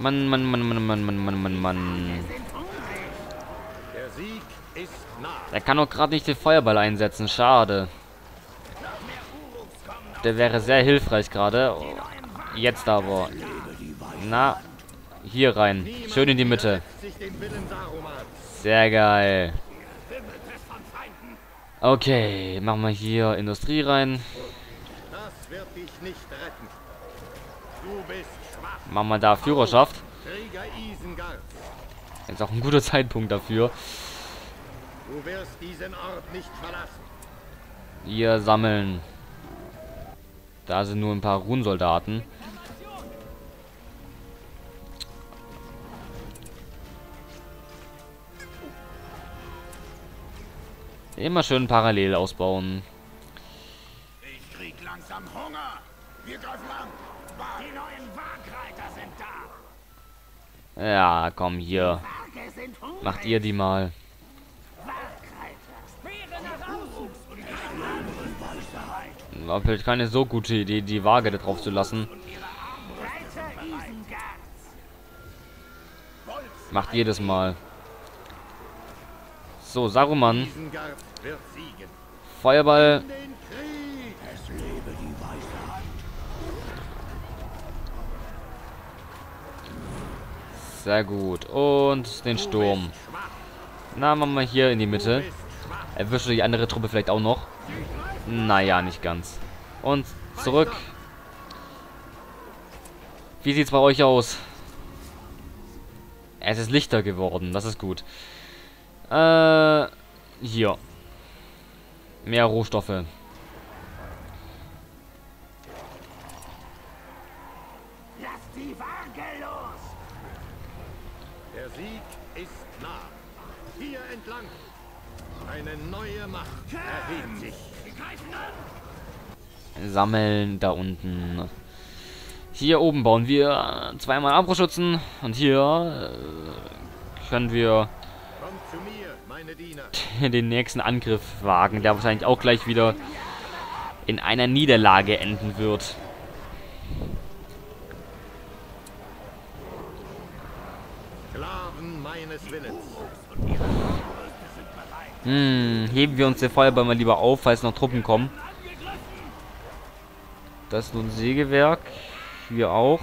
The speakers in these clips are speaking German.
Mann, Mann, Mann, Mann, Mann, Mann, Mann, Mann, Mann. Der Sieg ist nah. Er kann doch gerade nicht den Feuerball einsetzen. Schade. Der wäre sehr hilfreich gerade. Jetzt aber. Na, hier rein. Schön in die Mitte. Sehr geil. Okay, machen wir hier Industrie rein. Das wird dich nicht retten. Du bist. Machen wir da Führerschaft. Ist auch ein guter Zeitpunkt dafür. Hier sammeln. Da sind nur ein paar Runensoldaten. Immer schön parallel ausbauen. Ich krieg langsam Hunger. Wir greifen an. Ja, komm hier. Macht ihr die mal. War vielleicht keine so gute Idee, die Waage da drauf zu lassen. Macht jedes Mal. So, Saruman. Feuerball. Den Krieg. Es lebe die weiße Hand. Sehr gut. Und den Sturm. Na, machen wir hier in die Mitte. Erwischt die andere Truppe vielleicht auch noch? Naja, nicht ganz. Und zurück. Wie sieht's bei euch aus? Es ist lichter geworden, das ist gut. Äh, hier. Mehr Rohstoffe. Eine neue Macht erhebt sich. Sammeln da unten. Hier oben bauen wir zweimal Abbruchschützen. Und hier äh, können wir den nächsten Angriff wagen, der wahrscheinlich auch gleich wieder in einer Niederlage enden wird. Sklaven meines Willens. Hm, heben wir uns den Feuerball mal lieber auf, falls noch Truppen kommen. Das ist nun Sägewerk. Hier auch.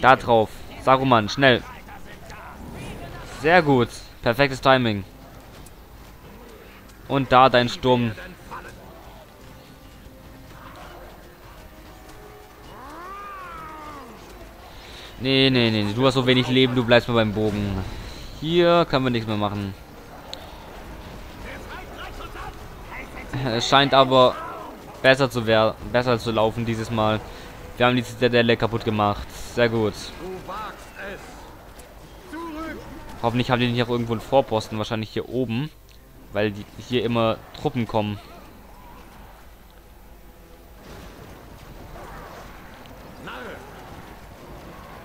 Da drauf. Saruman, schnell. Sehr gut. Perfektes Timing. Und da dein Sturm. Nee, nee, nee. Du hast so wenig Leben, du bleibst mal beim Bogen. Hier können wir nichts mehr machen. Es scheint aber besser zu werden, besser zu laufen dieses Mal. Wir haben die Zitadelle kaputt gemacht. Sehr gut. Hoffentlich haben die nicht auch irgendwo einen Vorposten, wahrscheinlich hier oben. Weil hier immer Truppen kommen.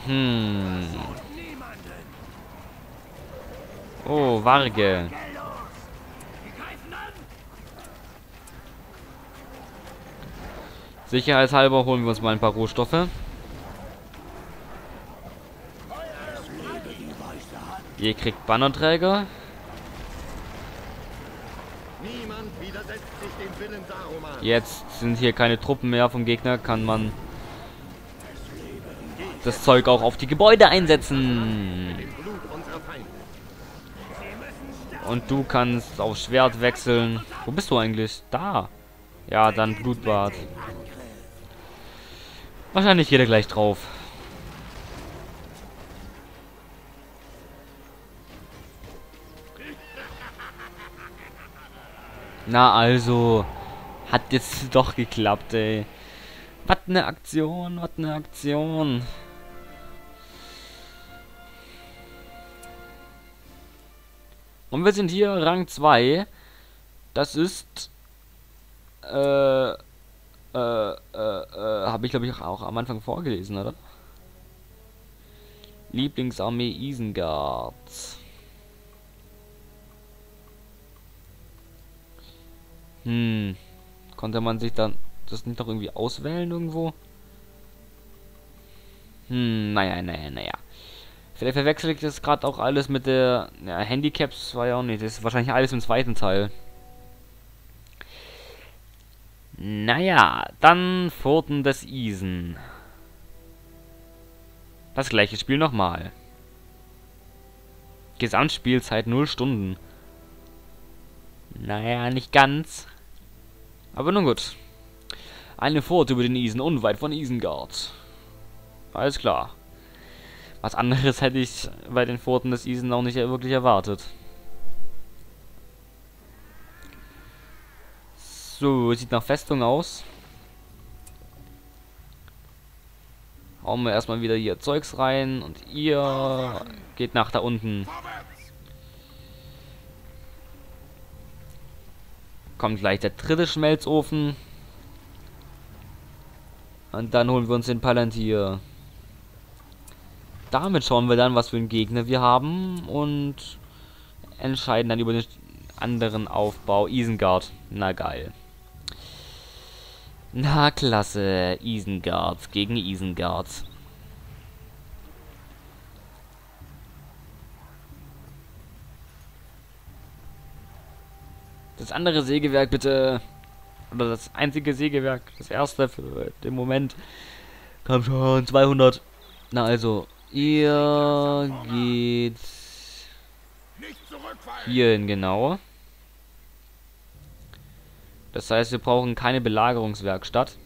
Hm. Oh, Warge. Sicherheitshalber holen wir uns mal ein paar Rohstoffe. Ihr kriegt Bannerträger. Jetzt sind hier keine Truppen mehr vom Gegner. Kann man das Zeug auch auf die Gebäude einsetzen. Und du kannst auf Schwert wechseln. Wo bist du eigentlich? Da. Ja, dann Blutbad. Wahrscheinlich geht er gleich drauf. Na also. Hat jetzt doch geklappt, ey. Was ne Aktion, was ne Aktion. Und wir sind hier Rang 2. Das ist äh äh äh, äh habe ich glaube ich auch am Anfang vorgelesen, oder? Lieblingsarmee Isengard. Hm. Konnte man sich dann das nicht noch irgendwie auswählen irgendwo? Hm, naja, naja, naja. Vielleicht verwechsel ich das gerade auch alles mit der ja, Handicaps, war ja auch nicht. Das ist wahrscheinlich alles im zweiten Teil. Naja, dann Pforten des Isen. Das gleiche Spiel nochmal. Gesamtspielzeit 0 Stunden. Naja, nicht ganz. Aber nun gut. Eine Furt über den Isen, unweit von Isengard. Alles klar. Was anderes hätte ich bei den Pforten des Isen auch nicht wirklich erwartet. So, sieht nach Festung aus. Hauen wir erstmal wieder hier Zeugs rein und ihr geht nach da unten. Kommt gleich der dritte Schmelzofen. Und dann holen wir uns den Palantir. Damit schauen wir dann, was für einen Gegner wir haben und entscheiden dann über den anderen Aufbau. Isengard. Na geil. Na klasse. Isengard gegen Isengard. Das andere Sägewerk bitte. Oder das einzige Sägewerk. Das erste für den Moment. Kam schon 200. Na also. Ihr geht hierhin genau. Das heißt, wir brauchen keine Belagerungswerkstatt.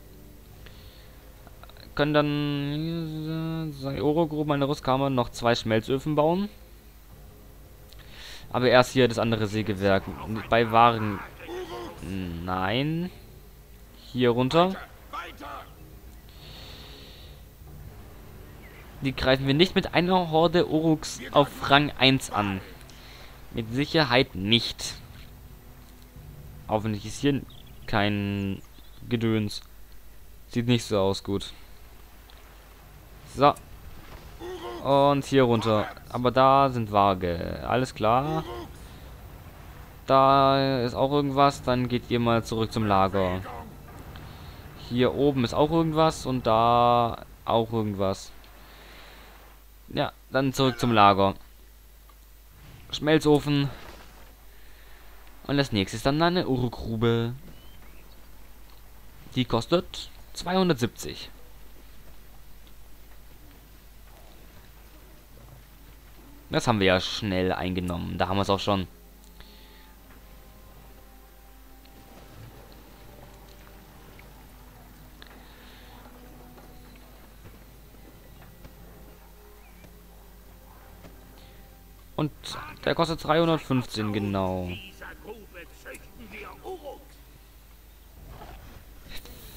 Können dann sagen Orogruben eine Rüstkammer noch zwei Schmelzöfen bauen. Aber erst hier das andere Sägewerk. Bei Waren. Nein. Hier runter. Die greifen wir nicht mit einer Horde Uruks auf Rang 1 an. Mit Sicherheit nicht. Hoffentlich ist hier kein Gedöns. Sieht nicht so aus, gut. So. Und hier runter. Aber da sind Waage. Alles klar. Da ist auch irgendwas. Dann geht ihr mal zurück zum Lager. Hier oben ist auch irgendwas. Und da auch irgendwas. Ja, dann zurück zum Lager. Schmelzofen. Und das nächste ist dann eine Urgrube. Die kostet 270. Das haben wir ja schnell eingenommen. Da haben wir es auch schon. Und der kostet 315 genau.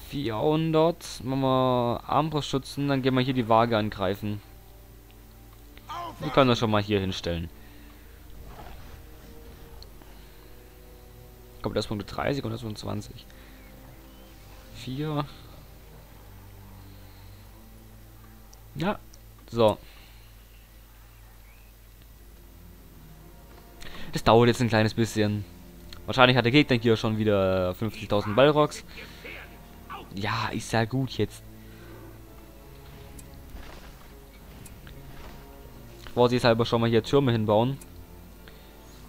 400. Machen wir Armbrustschützen, dann gehen wir hier die Waage angreifen. Wir können das schon mal hier hinstellen. Kommt das Punkte 30 und das Punkte 20. 4. Ja. So. Das dauert jetzt ein kleines bisschen. Wahrscheinlich hat der Gegner hier schon wieder 50.000 Ballrocks. Ja, ist ja gut jetzt. Vorsichtshalber schon mal hier Türme hinbauen.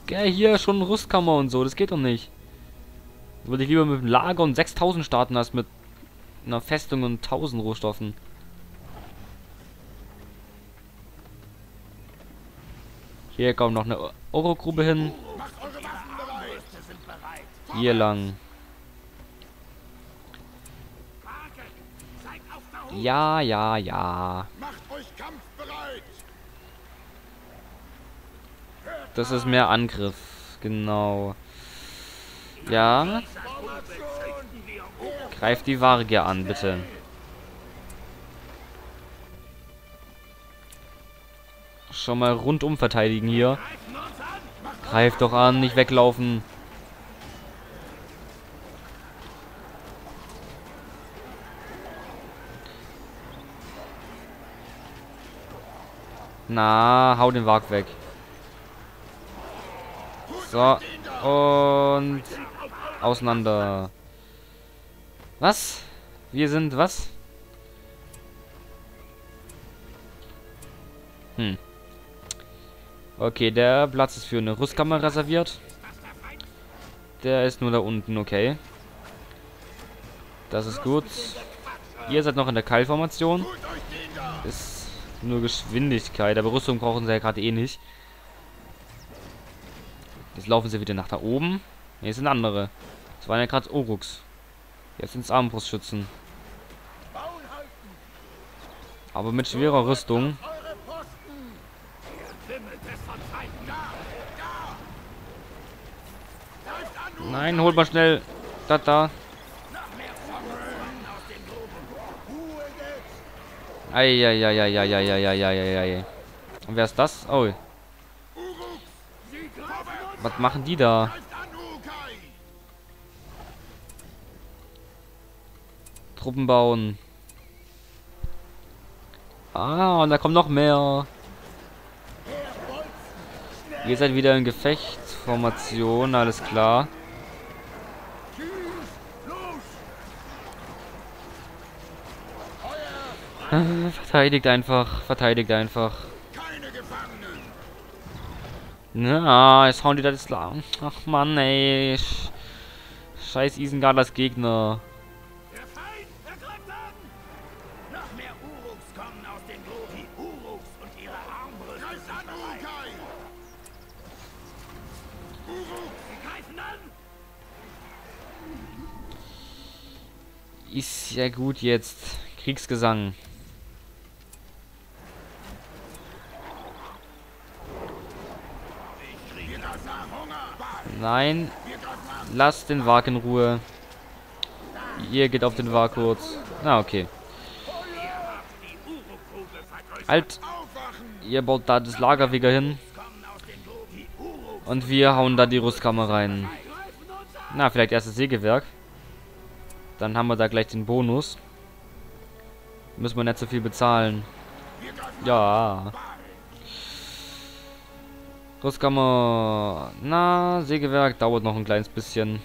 Gell, hier schon Rüstkammer und so, das geht doch nicht. Würde ich lieber mit einem Lager und 6000 starten als mit einer Festung und 1000 Rohstoffen. Hier kommt noch eine Oro-Grube hin. Hier lang. Ja, ja, ja. Das ist mehr Angriff. Genau. Ja. Greift die Warge an, bitte. Schon mal rundum verteidigen hier. Greift doch an, nicht weglaufen. Na, hau den Wag weg. So. Und auseinander. Was? Wir sind was? Hm. Okay, der Platz ist für eine Rüstkammer reserviert. Der ist nur da unten, okay. Das ist gut. Ihr seid noch in der Keilformation. Ist nur Geschwindigkeit, aber Rüstung brauchen sie ja gerade eh nicht. Jetzt laufen sie wieder nach da oben. Ne, sind andere. Das waren ja gerade Oruks. Jetzt sind es Armbrustschützen. Aber mit schwerer Rüstung. Nein, holt mal schnell das da. Eieieiei. Und wer ist das? Oh. Was machen die da? Truppen bauen. Ah, und da kommt noch mehr. Ihr seid wieder in Gefechtsformation, alles klar. verteidigt einfach, verteidigt einfach. Na, jetzt hauen die das lang. Ach man, ey. Scheiß Isengard als Gegner. Ja gut jetzt. Kriegsgesang. Nein. Lasst den Wag in Ruhe. Ihr geht auf den Wag kurz. Na, ah, okay. Halt. Ihr baut da das Lager wieder hin. Und wir hauen da die Rüstkammer rein. Na, vielleicht erst das Sägewerk. Dann haben wir da gleich den Bonus. Müssen wir nicht so viel bezahlen. Ja. Rüstkammer. Na, Sägewerk dauert noch ein kleines bisschen.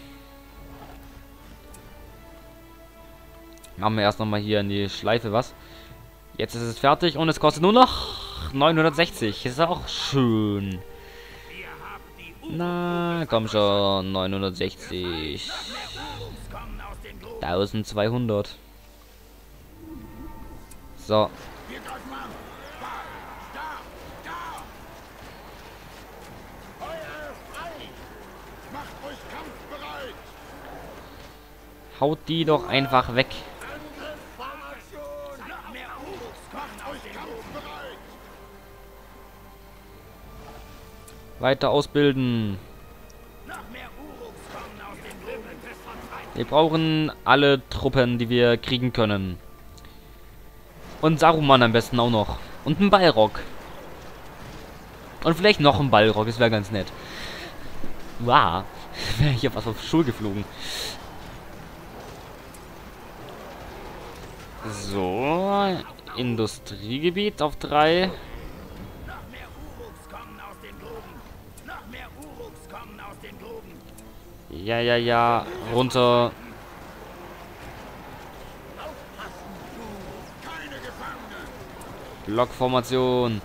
Machen wir erst nochmal hier in die Schleife was. Jetzt ist es fertig und es kostet nur noch 960. Ist auch schön. Na, komm schon. 960. 1200. So. Haut die doch einfach weg. Weiter ausbilden. Wir brauchen alle Truppen, die wir kriegen können. Und Saruman am besten auch noch. Und ein Ballrock. Und vielleicht noch ein Ballrock, das wäre ganz nett. Wow. Wäre hier was auf Schul geflogen. So, Industriegebiet auf drei. Ja, ja, ja, runter. Blockformation.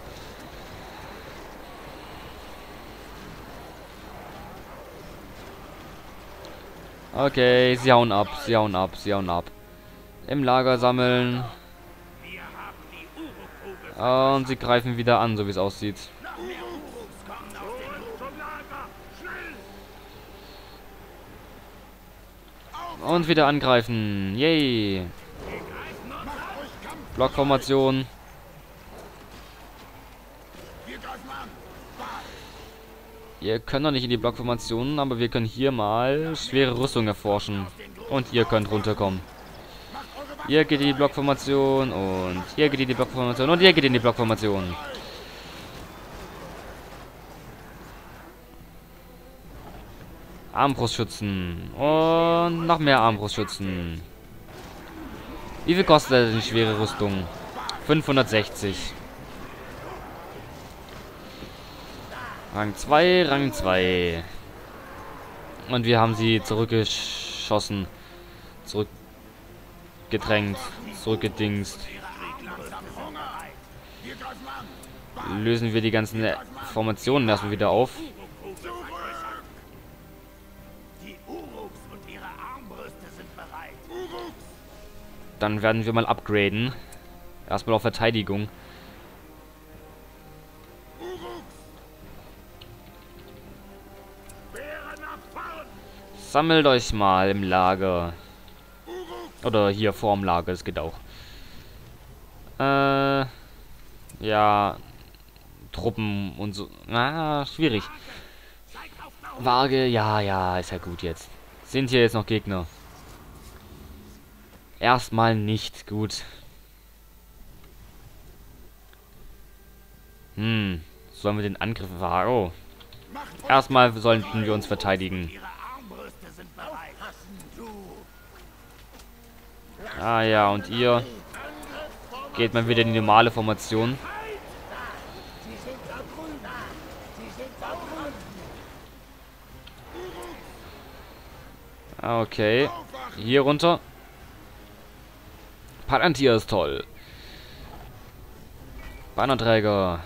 Okay, sie hauen ab, sie hauen ab, sie hauen ab. Im Lager sammeln. Und sie greifen wieder an, so wie es aussieht. Und wieder angreifen. Yay. Blockformation. Ihr könnt noch nicht in die Blockformationen, aber wir können hier mal schwere Rüstung erforschen. Und ihr könnt runterkommen. Ihr geht in die Blockformation und ihr geht in die Blockformation und ihr geht in die Blockformation. Armbrustschützen. Und noch mehr Armbrustschützen. Wie viel kostet denn die schwere Rüstung? 560. Rang 2, Rang 2. Und wir haben sie zurückgeschossen. Zurück gedrängt, zurückgedingst. lösen wir die ganzen Formationen erstmal wieder auf. Dann werden wir mal upgraden. Erstmal auf Verteidigung. Sammelt euch mal im Lager. Oder hier vorm Lager, das geht auch. Äh, ja, Truppen und so. Na, schwierig. Waage, ja, ja, ist ja gut jetzt. Sind hier jetzt noch Gegner? Erstmal nicht. Gut. Hm. Sollen wir den Angriff wagen? Oh. Erstmal sollten wir uns verteidigen. Ah ja, und ihr geht mal wieder in die normale Formation. Ah, okay. Hier runter. Palantir ist toll. Bannerträger.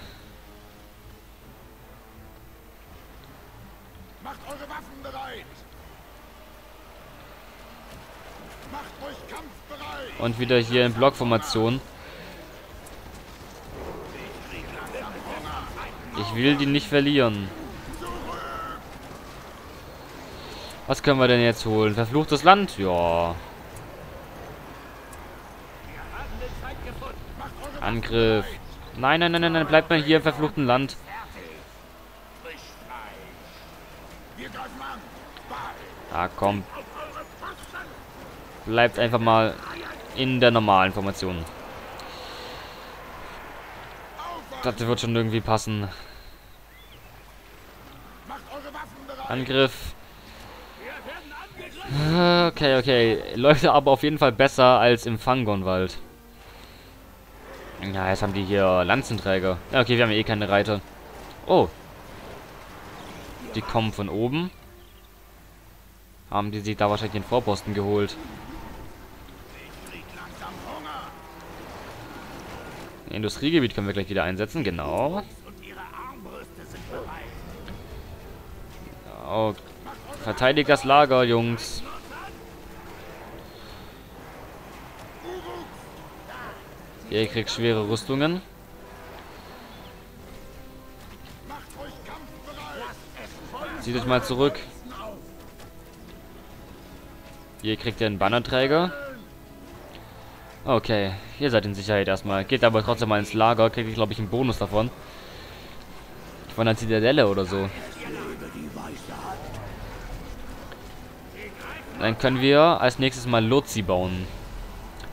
Macht eure Waffen bereit. Macht euch kampfbereit. Und wieder hier in Blockformation. Ich will die nicht verlieren. Was können wir denn jetzt holen? Verfluchtes Land? Ja. Angriff. Nein, nein, nein, nein, nein, bleibt mal hier im verfluchten Land. Ah, komm. Bleibt einfach mal in der normalen Formation. Das wird schon irgendwie passen. Angriff. Okay, okay. Läuft aber auf jeden Fall besser als im Fangonwald. Ja, jetzt haben die hier Lanzenträger. Ja, okay, wir haben eh keine Reiter. Oh. Die kommen von oben. Haben die sich da wahrscheinlich den Vorposten geholt. Industriegebiet können wir gleich wieder einsetzen, genau. Oh, verteidigt das Lager, Jungs. Ihr kriegt schwere Rüstungen. Zieht euch mal zurück. Ihr kriegt einen Bannerträger. Okay, ihr seid in Sicherheit erstmal. Geht aber trotzdem mal ins Lager. Kriegt, glaube ich, einen Bonus davon. Von der Zitadelle oder so. Dann können wir als nächstes mal Lozi bauen.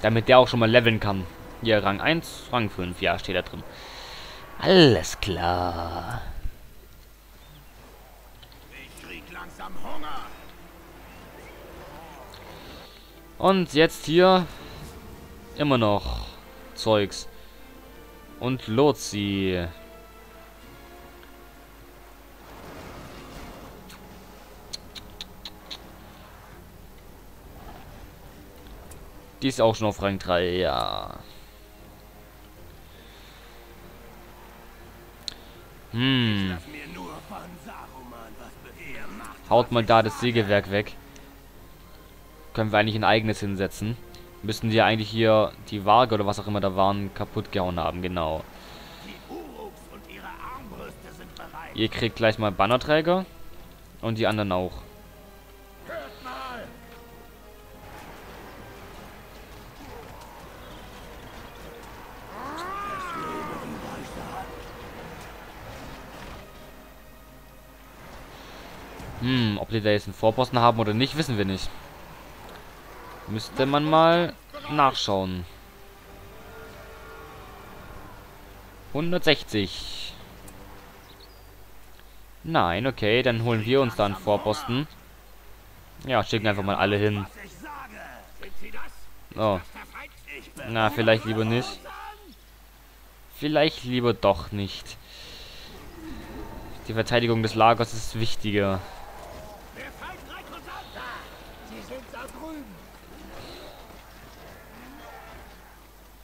Damit der auch schon mal leveln kann. Hier, Rang 1, Rang 5. Ja, steht da drin. Alles klar. Und jetzt hier immer noch Zeugs. Und Lozi. Die ist auch schon auf Rang 3, ja. Hm. Haut mal da das Sägewerk weg. Können wir eigentlich ein eigenes hinsetzen. Müssen die eigentlich hier die Waage oder was auch immer da waren kaputt gehauen haben, genau. Ihr kriegt gleich mal Bannerträger. Und die anderen auch. Hm, ob die da jetzt einen Vorposten haben oder nicht, wissen wir nicht. Müsste man mal nachschauen. 160. Nein, okay, dann holen wir uns da einen Vorposten. Ja, schicken einfach mal alle hin. Oh. Na, vielleicht lieber nicht. Vielleicht lieber doch nicht. Die Verteidigung des Lagers ist wichtiger.